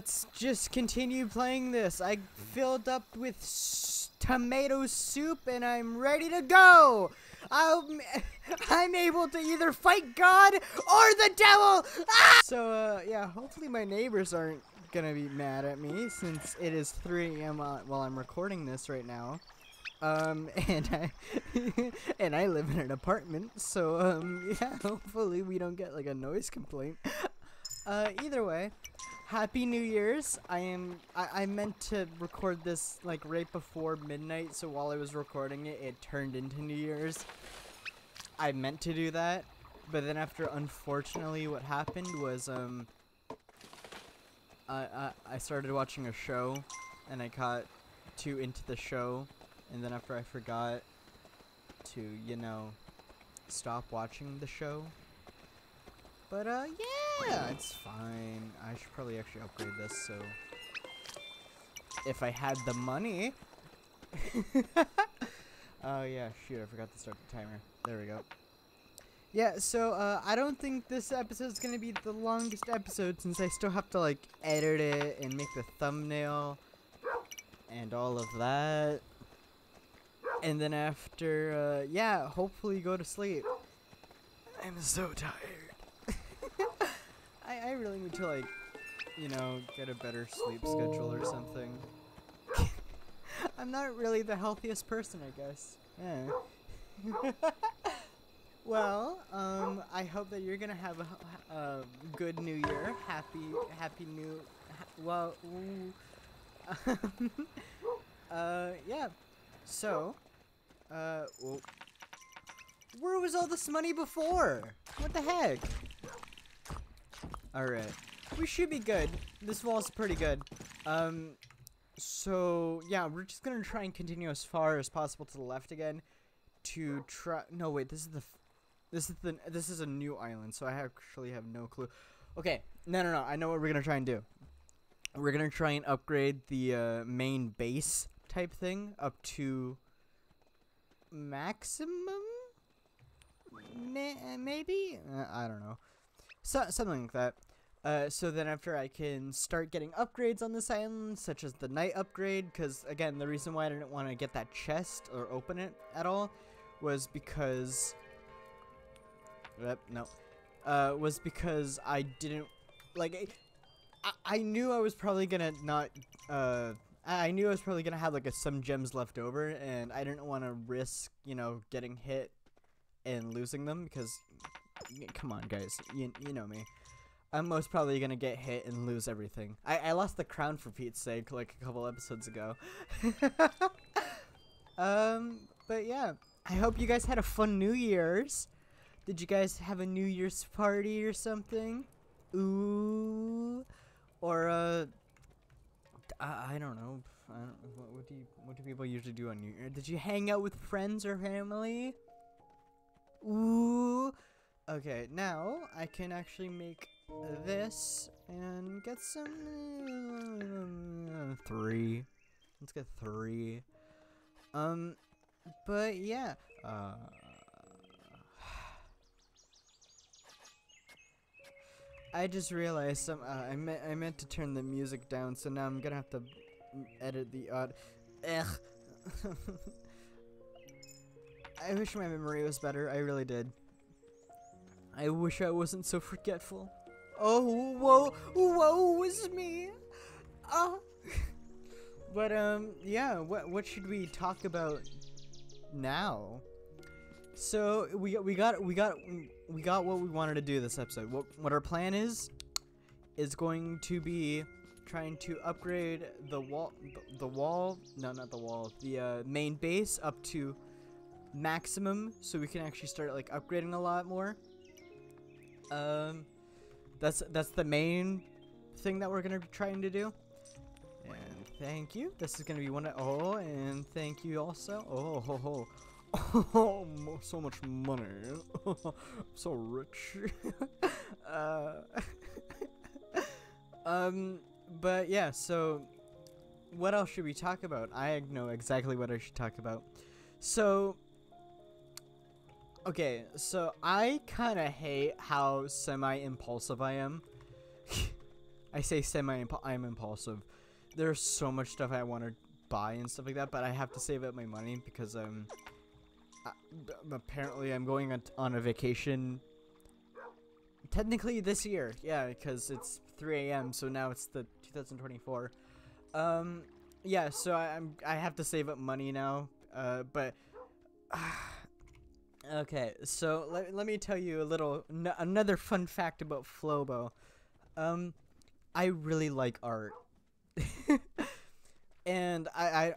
let's just continue playing this. I filled up with tomato soup and I'm ready to go. I'm, I'm able to either fight God or the devil. Ah! So, uh, yeah, hopefully my neighbors aren't gonna be mad at me since it is 3 a.m. While I'm recording this right now. Um, and I, and I live in an apartment, so, um, yeah, hopefully we don't get, like, a noise complaint. Uh, either way, Happy New Year's. I am, I, I meant to record this, like, right before midnight, so while I was recording it, it turned into New Year's. I meant to do that, but then after, unfortunately, what happened was, um, I, I, I started watching a show, and I got too into the show, and then after I forgot to, you know, stop watching the show. But, uh, yeah, it's fine. I should probably actually upgrade this, so... If I had the money... Oh, yeah, shoot, I forgot to start the timer. There we go. Yeah, so, uh, I don't think this episode is gonna be the longest episode since I still have to, like, edit it and make the thumbnail and all of that. And then after, uh, yeah, hopefully go to sleep. I'm so tired. Really need to, like, you know, get a better sleep schedule or something. I'm not really the healthiest person, I guess. Yeah. well, um, I hope that you're gonna have a good New Year. Happy, happy New. Ha well, uh, yeah. So, uh, well, where was all this money before? What the heck? Alright. We should be good. This wall's pretty good. Um, so, yeah, we're just gonna try and continue as far as possible to the left again. To try- no, wait, this is the- this is the- this is a new island, so I actually have no clue. Okay, no, no, no, I know what we're gonna try and do. We're gonna try and upgrade the, uh, main base type thing up to maximum? Ma- maybe? Uh, I don't know. So, something like that. Uh, so then after I can start getting upgrades on this island, such as the knight upgrade, because again, the reason why I didn't want to get that chest or open it at all was because, yep, no, uh, was because I didn't, like, I, I knew I was probably gonna not, uh, I knew I was probably gonna have like a, some gems left over, and I didn't want to risk, you know, getting hit and losing them because, come on, guys, you, you know me. I'm most probably gonna get hit and lose everything. I, I lost the crown for Pete's sake like a couple episodes ago. um, but yeah, I hope you guys had a fun New Year's. Did you guys have a New Year's party or something? Ooh, or uh, I, I don't know. I don't, what, what do you what do people usually do on New Year? Did you hang out with friends or family? Ooh. Okay, now I can actually make this and get some uh, three. Let's get three. Um, but yeah. Uh, I just realized some. Uh, I meant I meant to turn the music down, so now I'm gonna have to edit the odd. Ugh. I wish my memory was better. I really did. I wish I wasn't so forgetful. Oh, whoa, woe is me. Uh, but um, yeah. What what should we talk about now? So we we got we got we got what we wanted to do this episode. What what our plan is is going to be trying to upgrade the wall the, the wall no not the wall the uh, main base up to maximum so we can actually start like upgrading a lot more. Um, that's that's the main thing that we're gonna be trying to do. And thank you. This is gonna be one. Of, oh, and thank you also. Oh, ho, ho. Oh, so much money. so rich. uh, um, but yeah. So, what else should we talk about? I know exactly what I should talk about. So, Okay, so I kind of hate how semi-impulsive I am. I say semi. I'm impulsive. There's so much stuff I want to buy and stuff like that, but I have to save up my money because um, apparently I'm going on, on a vacation. Technically this year, yeah, because it's 3 a.m. So now it's the 2024. Um, yeah, so I, I'm I have to save up money now. Uh, but okay, so let let me tell you a little another fun fact about Flobo. Um, I really like art. and I, I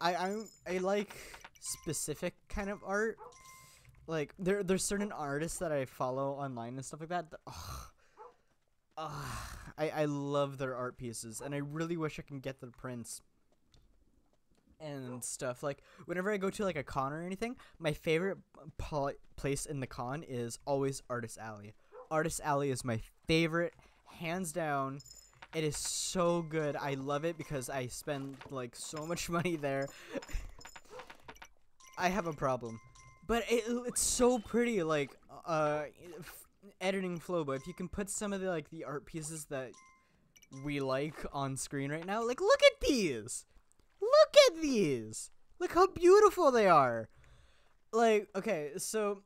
I I I like specific kind of art. Like there there's certain artists that I follow online and stuff like that. that oh, oh, I I love their art pieces and I really wish I can get the prints and stuff. Like whenever I go to like a con or anything, my favorite place in the con is always Artist Alley. Artist Alley is my favorite, hands down. It is so good. I love it because I spend like so much money there. I have a problem, but it, it's so pretty. Like uh, editing Flobo. If you can put some of the like the art pieces that we like on screen right now, like look at these. Look at these. Look how beautiful they are. Like okay, so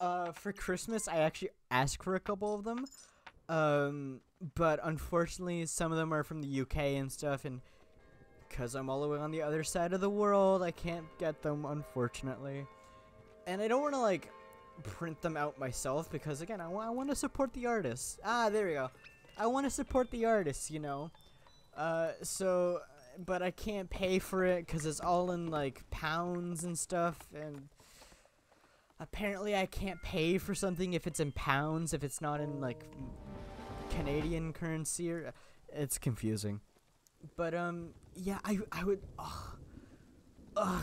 uh, for Christmas I actually asked for a couple of them. Um, but unfortunately, some of them are from the UK and stuff, and because I'm all the way on the other side of the world, I can't get them, unfortunately. And I don't want to, like, print them out myself, because, again, I, I want to support the artists. Ah, there we go. I want to support the artists, you know? Uh, so, but I can't pay for it, because it's all in, like, pounds and stuff, and apparently I can't pay for something if it's in pounds, if it's not in, like, Canadian currency or it's confusing. But um yeah, I I would ugh, ugh.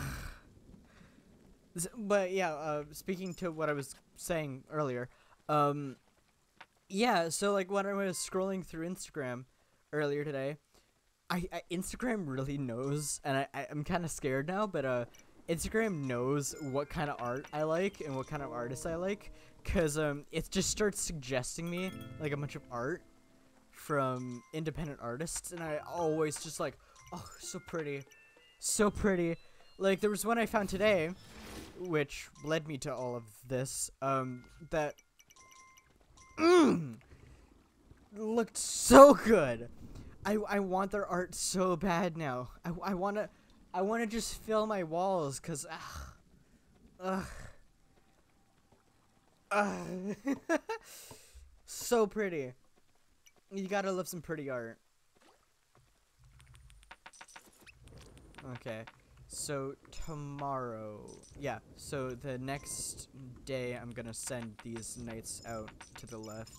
But yeah, uh speaking to what I was saying earlier, um yeah, so like when I was scrolling through Instagram earlier today, I, I Instagram really knows and I, I I'm kind of scared now, but uh Instagram knows what kind of art I like and what kind of artists I like because um, it just starts suggesting me like a bunch of art from independent artists, and I always just like, oh, so pretty, so pretty. Like there was one I found today, which led me to all of this. Um, that mm, looked so good. I I want their art so bad now. I I wanna I wanna just fill my walls, cause ugh, ugh. ugh. so pretty. You gotta love some pretty art. Okay. So tomorrow, yeah. So the next day, I'm gonna send these knights out to the left.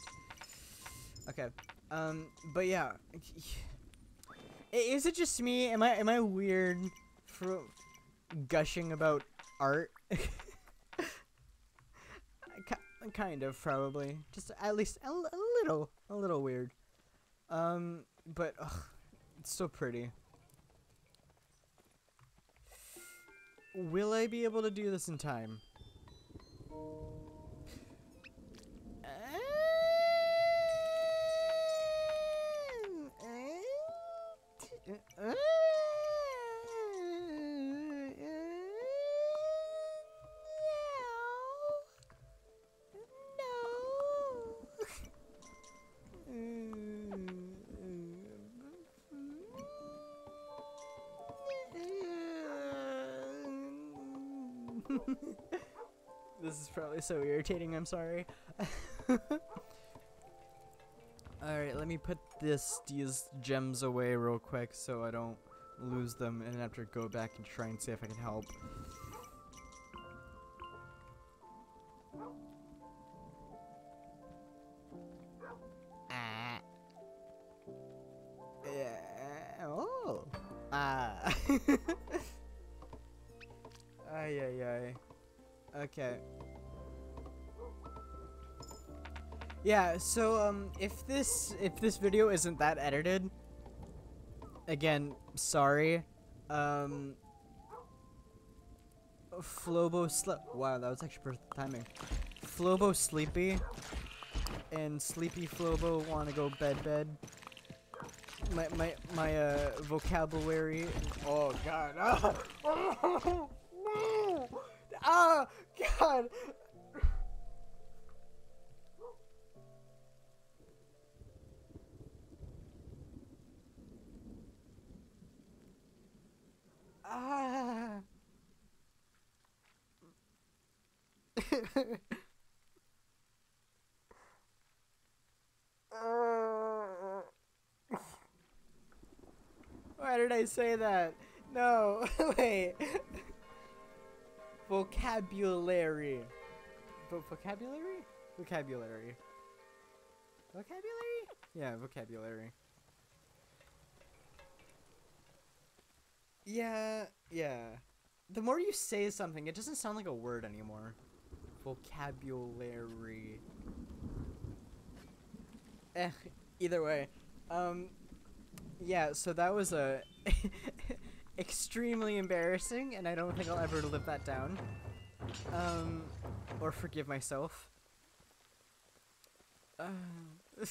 Okay. Um. But yeah. Is it just me? Am I am I weird for gushing about art? kind of probably just at least a, little a little weird um but ugh, it's so pretty will i be able to do this in time this is probably so irritating, I'm sorry. Let me put this these gems away real quick so I don't lose them and have to go back and try and see if I can help. Ah. Yeah. Oh. Ah. Ay, ay, ay. Okay. Yeah, so, um, if this, if this video isn't that edited, again, sorry. Um, Flobo slept. Wow, that was actually perfect timing. Flobo Sleepy and Sleepy Flobo want to go bed bed. My my my uh vocabulary. Oh God! Oh, no! Oh God! Why did I say that? No, wait. Vocabulary. Vo vocabulary? Vocabulary. Vocabulary? Yeah, vocabulary. Yeah, yeah. The more you say something, it doesn't sound like a word anymore. Vocabulary. Eh, either way. Um, yeah, so that was a extremely embarrassing, and I don't think I'll ever live that down. Um, or forgive myself. Uh,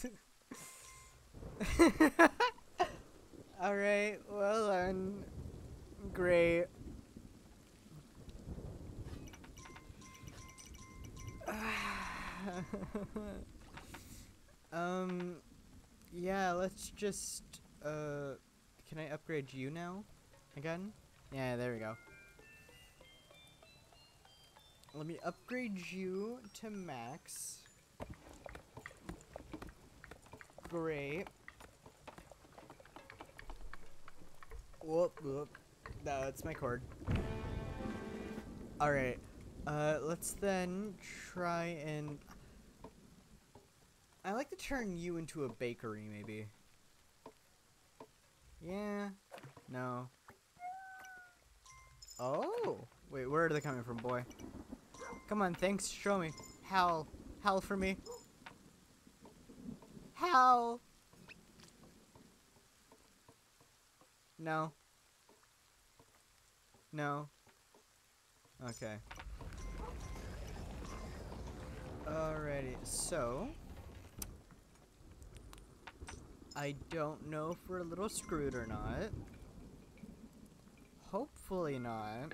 Alright, well then. Great. um, yeah, let's just, uh, can I upgrade you now? Again? Yeah, there we go. Let me upgrade you to max. Great. Whoop, whoop. No, it's my cord. Alright. Uh, let's then try and... I like to turn you into a bakery, maybe. Yeah. No. Oh! Wait, where are they coming from, boy? Come on, thanks. Show me. Howl. Howl for me. Howl! No. No. Okay. Alrighty, so... I don't know if we're a little screwed or not. Hopefully not.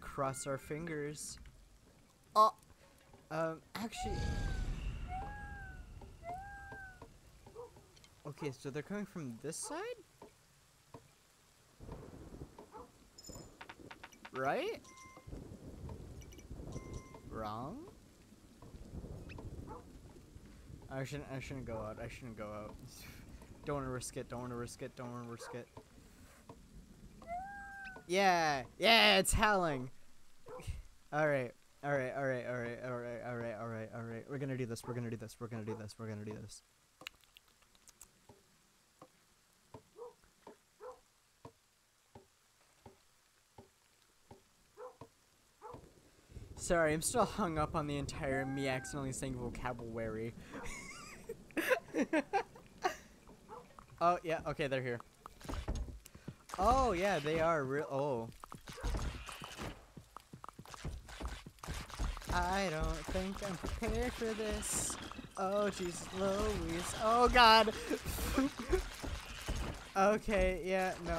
Cross our fingers. Oh! Um, actually... Okay, so they're coming from this side? Right? Wrong? I shouldn't I shouldn't go out. I shouldn't go out. don't wanna risk it, don't wanna risk it, don't wanna risk it. Yeah! Yeah, it's howling! Alright. Alright, alright, alright, alright, alright, alright, alright. We're gonna do this, we're gonna do this, we're gonna do this, we're gonna do this. Sorry, I'm still hung up on the entire me accidentally saying vocabulary. oh, yeah, okay, they're here. Oh, yeah, they are real. Oh. I don't think I'm prepared for this. Oh, Jesus Louise. Oh, God. okay, yeah, no.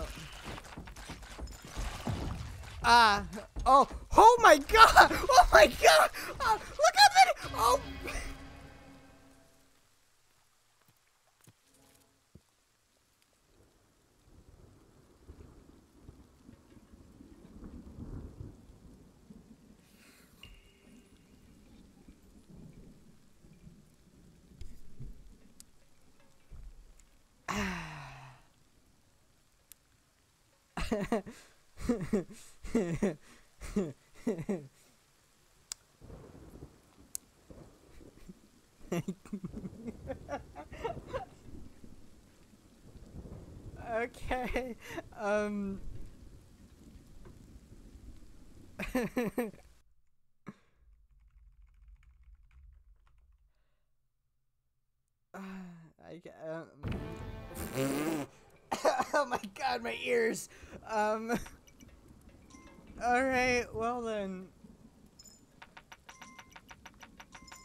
Ah, oh, oh my god! Oh my god! Oh, look how many! Oh! okay. Um. I um. my god, my ears. Um. All right. Well then.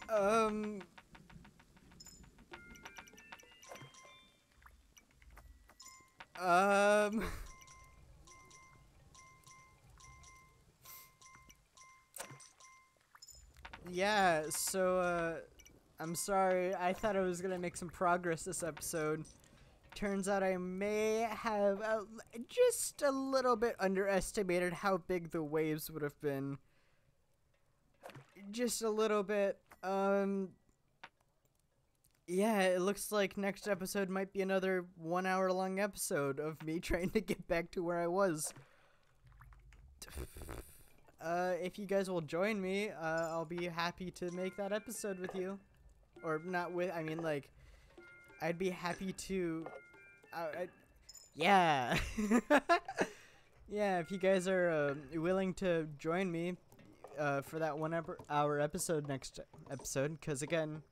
Um. Um. Yeah, so, uh, I'm sorry. I thought I was gonna make some progress this episode. Turns out I may have uh, just a little bit underestimated how big the waves would have been. Just a little bit. Um, yeah, it looks like next episode might be another one hour long episode of me trying to get back to where I was. Uh, if you guys will join me, uh, I'll be happy to make that episode with you. Or not with, I mean, like, I'd be happy to. Uh, I, yeah. yeah, if you guys are uh, willing to join me uh, for that one hour episode next episode, because again,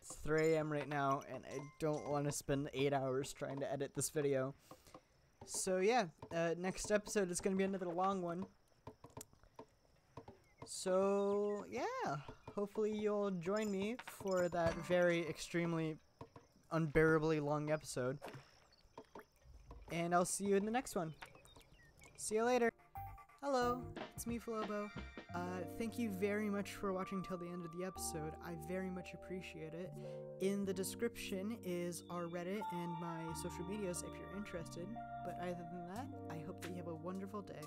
it's 3 a.m. right now, and I don't want to spend 8 hours trying to edit this video. So yeah, uh, next episode is going to be another long one. So, yeah, hopefully you'll join me for that very extremely unbearably long episode. And I'll see you in the next one. See you later. Hello, it's me, Flobo. Uh, thank you very much for watching till the end of the episode. I very much appreciate it. In the description is our Reddit and my social medias if you're interested. But other than that, I hope that you have a wonderful day.